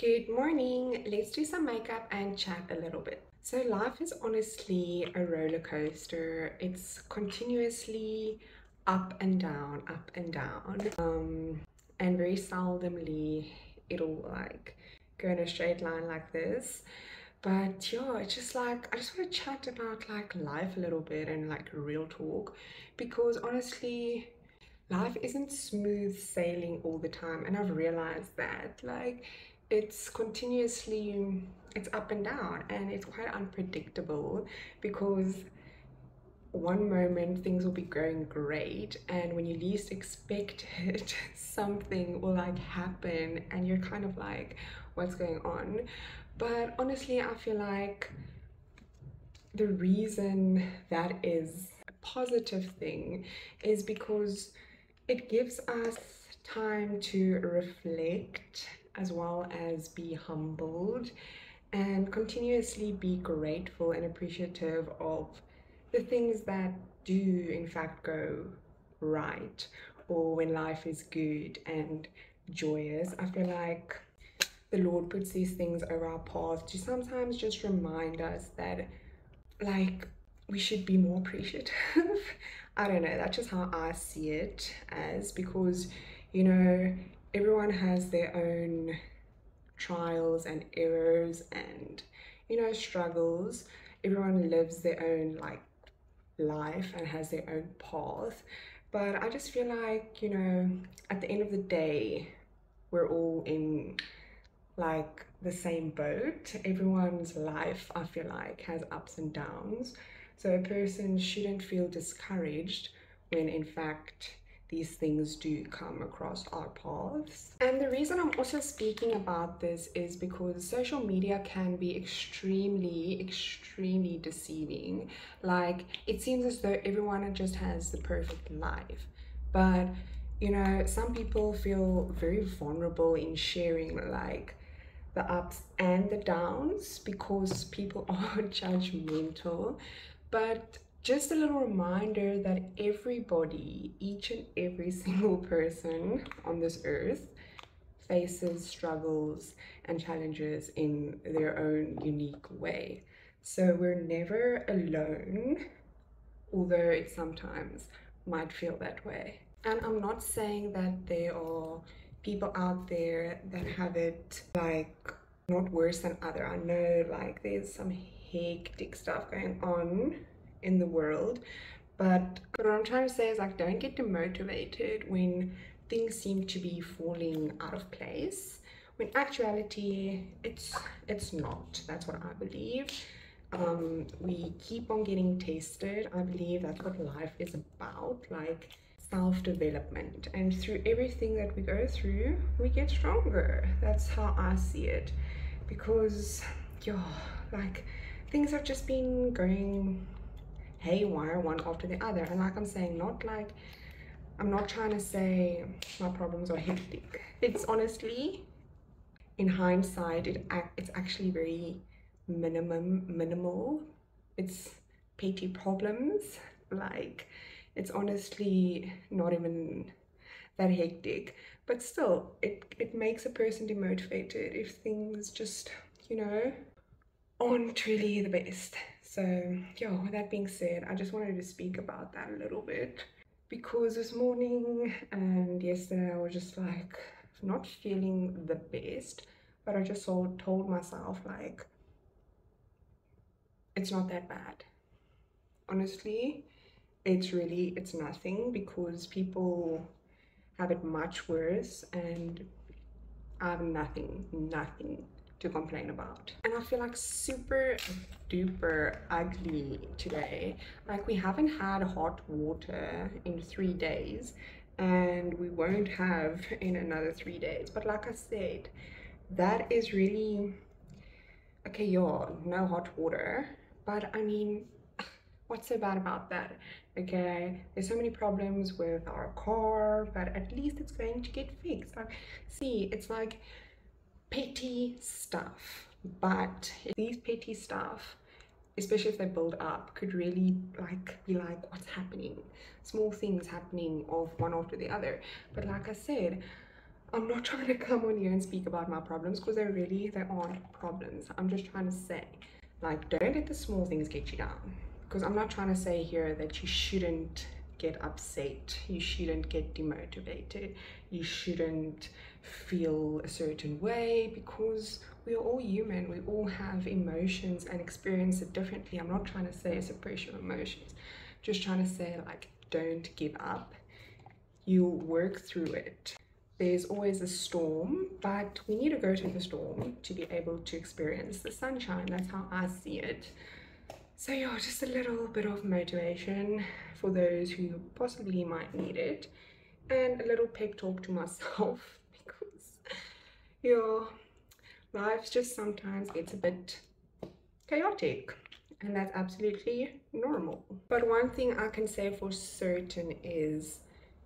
Good morning. Let's do some makeup and chat a little bit. So life is honestly a roller coaster. It's continuously up and down, up and down. Um, and very seldomly it'll like go in a straight line like this. But yeah, it's just like I just want to chat about like life a little bit and like real talk because honestly life isn't smooth sailing all the time and I've realized that like it's continuously it's up and down and it's quite unpredictable because one moment things will be going great and when you least expect it something will like happen and you're kind of like what's going on? But honestly i feel like the reason that is a positive thing is because it gives us time to reflect as well as be humbled and continuously be grateful and appreciative of the things that do in fact go right or when life is good and joyous. I feel like the Lord puts these things over our path to sometimes just remind us that like we should be more appreciative. I don't know, that's just how I see it as because you know everyone has their own trials and errors and you know struggles. Everyone lives their own like life and has their own path. But i just feel like you know at the end of the day we're all in like the same boat. Everyone's life i feel like has ups and downs. So a person shouldn't feel discouraged when in fact these things do come across our paths. And the reason I'm also speaking about this is because social media can be extremely, extremely deceiving. Like, it seems as though everyone just has the perfect life. But, you know, some people feel very vulnerable in sharing, like, the ups and the downs because people are judgmental. But just a little reminder that everybody, each and every single person on this earth faces struggles and challenges in their own unique way. So we're never alone, although it sometimes might feel that way. And I'm not saying that there are people out there that have it like not worse than other. I know like there's some hectic stuff going on in the world. But, what i'm trying to say is like don't get demotivated when things seem to be falling out of place. When actuality it's it's not. That's what i believe. Um, we keep on getting tested. I believe that's what life is about like self-development. And through everything that we go through we get stronger. That's how i see it. Because yeah like things have just been going haywire one after the other? And like i'm saying not like i'm not trying to say my problems are hectic it's honestly in hindsight it it's actually very minimum minimal. It's petty problems. Like it's honestly not even that hectic. But still it it makes a person demotivated if things just you know aren't really the best so yeah, with that being said, I just wanted to speak about that a little bit because this morning and yesterday I was just like not feeling the best, but I just so told myself like it's not that bad. Honestly, it's really it's nothing because people have it much worse and I have nothing, nothing to complain about. And I feel like super duper ugly today. Like we haven't had hot water in three days and we won't have in another three days. But like I said, that is really, okay, yeah, no hot water. But I mean, what's so bad about that? Okay, there's so many problems with our car, but at least it's going to get fixed. Like, see, it's like petty stuff but these petty stuff especially if they build up could really like be like what's happening small things happening of one after the other but like i said I'm not trying to come on here and speak about my problems because they really they aren't problems. I'm just trying to say, like, don't let the small things get you down. Because I'm not trying to say here that you shouldn't get upset, you shouldn't get demotivated, you shouldn't feel a certain way because we are all human, we all have emotions and experience it differently. I'm not trying to say suppress your emotions, just trying to say, like, don't give up. You'll work through it there's always a storm, but we need to go through the storm to be able to experience the sunshine. That's how I see it. So yeah, just a little bit of motivation for those who possibly might need it and a little pep talk to myself because yeah, life just sometimes gets a bit chaotic and that's absolutely normal. But one thing I can say for certain is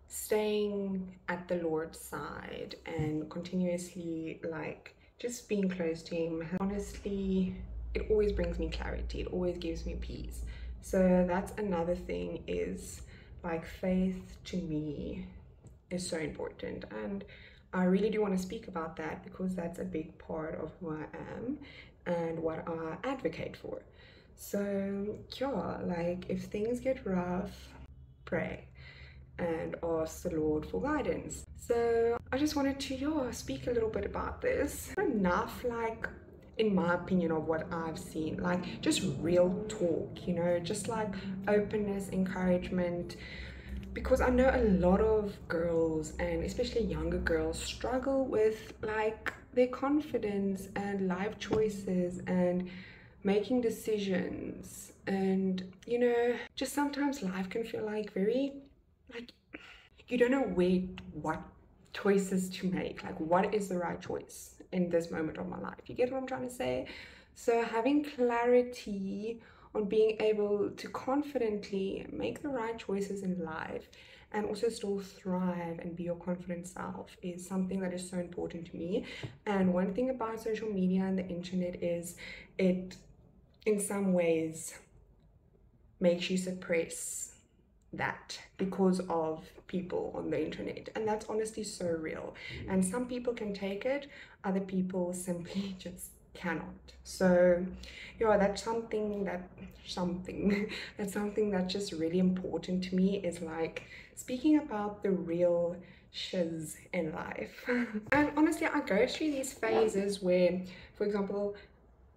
staying at the Lord's side and continuously like just being close to him honestly it always brings me clarity it always gives me peace so that's another thing is like faith to me is so important and I really do want to speak about that because that's a big part of who I am and what I advocate for so yeah like if things get rough pray and ask the Lord for guidance. So I just wanted to yeah, speak a little bit about this. Enough like in my opinion of what I've seen like just real talk you know just like openness encouragement because I know a lot of girls and especially younger girls struggle with like their confidence and life choices and making decisions. And you know just sometimes life can feel like very like you don't know where what choices to make like what is the right choice in this moment of my life? You get what i'm trying to say? So having clarity on being able to confidently make the right choices in life and also still thrive and be your confident self is something that is so important to me. And one thing about social media and the internet is it in some ways makes you suppress that because of people on the internet and that's honestly so real. And some people can take it other people simply just cannot. So yeah that's something that something that's something that's just really important to me is like speaking about the real shiz in life. And honestly i go through these phases where for example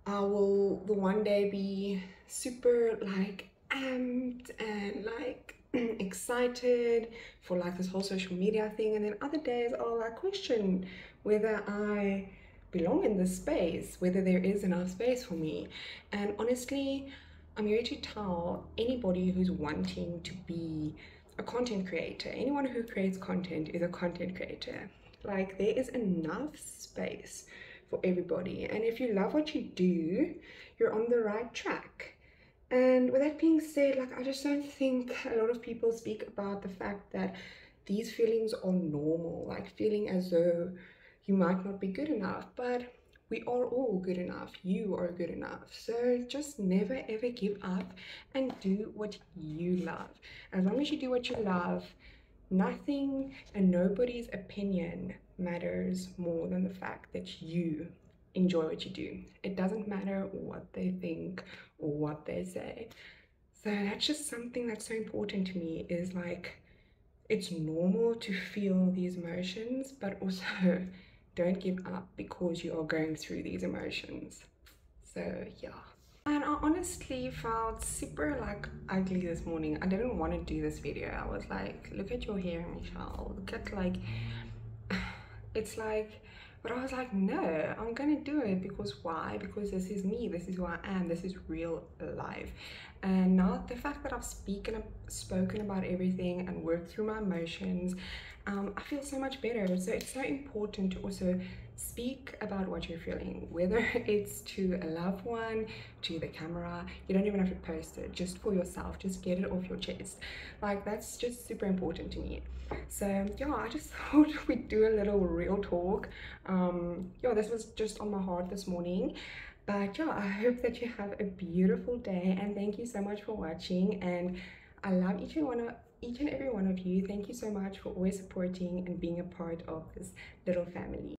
i will the one day be super like amped and like excited for like this whole social media thing and then other days I'll like question whether I belong in this space whether there is enough space for me. And honestly I'm here to tell anybody who's wanting to be a content creator anyone who creates content is a content creator. Like there is enough space for everybody and if you love what you do you're on the right track and with that being said, like I just don't think a lot of people speak about the fact that these feelings are normal, like feeling as though you might not be good enough, but we are all good enough. You are good enough. So just never ever give up and do what you love. As long as you do what you love, nothing and nobody's opinion matters more than the fact that you enjoy what you do. It doesn't matter what they think or what they say. So that's just something that's so important to me is like it's normal to feel these emotions, but also don't give up because you are going through these emotions. So yeah. And I honestly felt super like ugly this morning. I didn't want to do this video. I was like, look at your hair, Michelle. Look at like, it's like but I was like, no, I'm gonna do it because why? Because this is me, this is who I am, this is real life. And now the fact that I've speaking, spoken about everything and worked through my emotions, um, I feel so much better. So it's so important to also speak about what you're feeling, whether it's to a loved one, to the camera. You don't even have to post it, just for yourself. Just get it off your chest. Like that's just super important to me. So yeah, I just thought we'd do a little real talk. Um, yeah, this was just on my heart this morning. But yeah, I hope that you have a beautiful day and thank you so much for watching and I love each and one of each and every one of you. Thank you so much for always supporting and being a part of this little family.